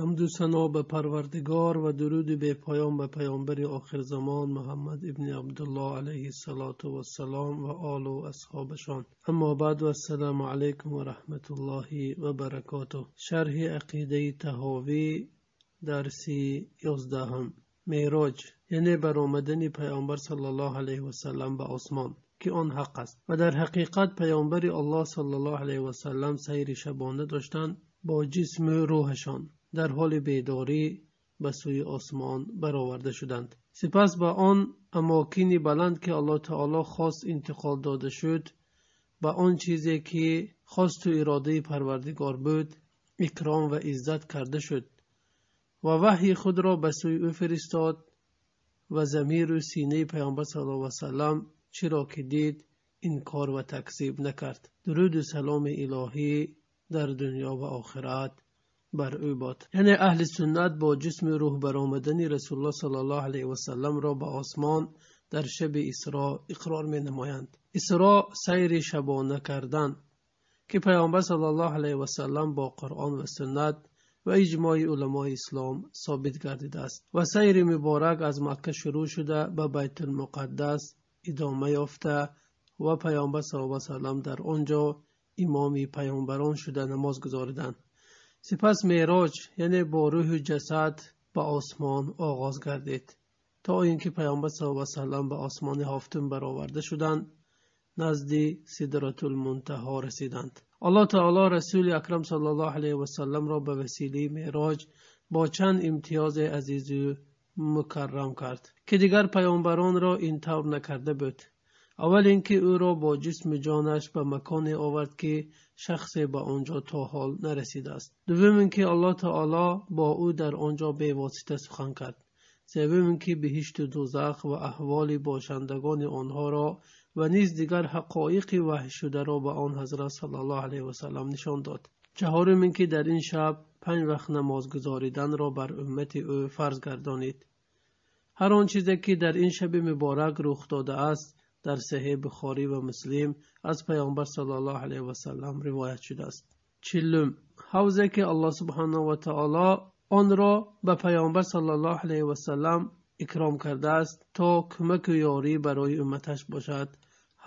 ҳамду сано ба парвардигор ва дуруди бепоён ба паёнбари охирзамон муҳаммад ибни абдуллоҳ алайҳи салоту вассалом ва олу асҳобашон аммо баъд ассалому алайкум ва раҳматуллоҳи ва баракотуҳ шарҳи ақидаи таҳовӣ дарси ёздаҳум мероҷ яъне баромадани паёнбар саллаллоҳу алайҳи васаллам ба осмон ки он ҳақ аст ва дар ҳақиқат паёнбари аллоҳ саллаллоҳу алайҳи васаллам сайри шабона доштанд бо ҷисму рӯҳашон дар ҳоли бедорӣ ба сӯи осмон бароварда шуданд. Сипас ба он амокини баланд ки аллоҳ таоло хос интиқол дода шуд ба он чизе ки хосту иродаи парвардигор буд икром ва иззат карда шуд ва ваҳйи худро ба сӯи ӯ фиристод ва замиру синаи паёнбар сал васалам чиро ки дид инкор ва такзиб накард. дуруду саломи илоҳӣ дар дунё ва охират бар ӯ бод. Яъне аҳли суннат бо ҷисми рӯҳ баромадани расулуллоҳ сал алайҳи васалламро ба осмон дар шаби исро иқрор менамоянд. Исро сайри шабона кардан ки паёнбар сал алайҳи васаллам бо қуръон ва суннат ва иҷмои уламои ислом собит гардидааст ва сайри муборак аз макка шурӯъ шуда ба байтулмуқаддас идома ёфта ва паёнбар сал васалам дар он ҷо имоми паёнбарон шуда намоз гузориданд сипас мероҷ яъне бо рӯҳу ҷасад ба осмон оғоз гардид то ин ки паёнбар сал васалам ба осмони ҳофтум бароварда шуданд назди сидратулмунтаҳо расиданд. Аллоҳ таоло расули акрам сал алайҳи васалламро ба василаи мероҷ бо чанд имтиёзе азизу мукаррам кард ки дигар паёнбаронро ин тавр накарда буд аввал ин ки ӯро бо ҷисму ҷонаш ба маконе овард ки шахсе ба он ҷо то ҳол нарасидааст. Дуввум ин ки аллоҳ таоло бо ӯ дар он ҷо бевосита сухан кард. Севум ин ки биҳишту дузах ва аҳволи бошандагони онҳоро ва низ дигар ҳақоиқи ваҳйшударо ба он ҳазрат саллаллоҳу алайҳи васаллам нишон дод. Чаҳорум ин ки дар ин шаб панҷ вақт намоз гузориданро бар уммати ӯ фарз гардонид. Ҳар он чизе ки дар ин шаби муборак рух додааст дар саҳи бухорӣ ва муслим аз паёнбар саллаллоҳу алайҳи васаллам ривоят шудааст чилум ҳавзе ки аллоҳ субҳанаҳу ватаоло онро ба паёнбар саллаллоҳу алайҳи васаллам икром кардааст то кӯмаку ёрӣ барои умматаш бошад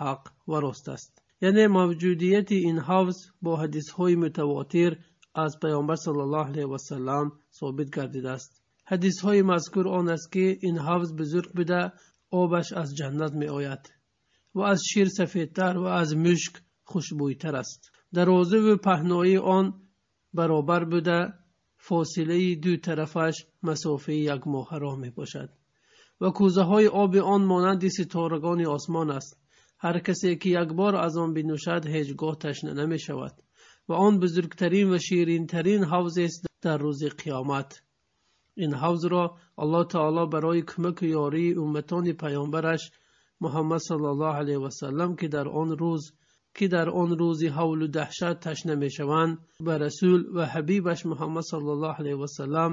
ҳақ ва рост аст яъне мавҷудияти ин ҳавз бо ҳадисҳои мутавотир аз паёнбар саллаллоҳу алайҳи васаллам собит гардидааст ҳадисҳои мазкур он аст ки ин ҳавз бузург буда обаш аз ҷаннат меояд ва аз шир сафедтар ва аз мушк хушбӯйтар аст. Дарозиву паҳнои он баробар буда фосилаи ду тарафаш масофаи якмоҳаро мебошад. Ва кӯзаҳои оби он монанди ситорагони осмон аст. Ҳар касе ки якбор аз он бинӯшад ҳеҷ гоҳ ташна намешавад. Ва он бузургтарин ва ширинтарин ҳавзест дар рӯзи қиёмат. Ин ҳавзро аллоҳ таоло барои кӯмаку ёрии умматони паёнбараш муҳаммад саллаллоҳу алайҳи васаллам ки дар он рӯз ки дар он рӯзи ҳавлу даҳшат ташна мешаванд ба расул ва ҳабибаш муҳаммад саллаллоҳу алайҳи васалам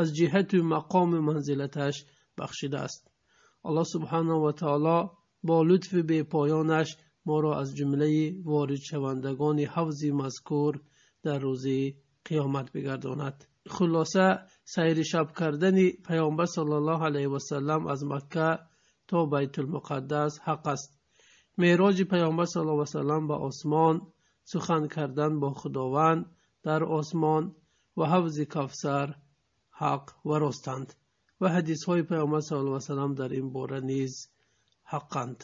аз ҷиҳату мақому манзилаташ бахшидааст аллоҳ субҳанаҳу ватаоло бо лутфи бепоёнаш моро аз ҷумлаи воридшавандагони ҳавзи мазкур дар рӯзи қиёмат бигардонад хулоса сайри шаб кардани паёнбар саллаллоҳу алайҳи васаллам аз макка то байтулмуқаддас ҳақ аст. Мероҷи паёнбар сал васалам ба осмон сухан кардан бо худованд дар осмон ва ҳавзи кавсар ҳақ ва ростанд ва ҳадисҳои паёнбар сал васалам дар ин бора низ ҳаққанд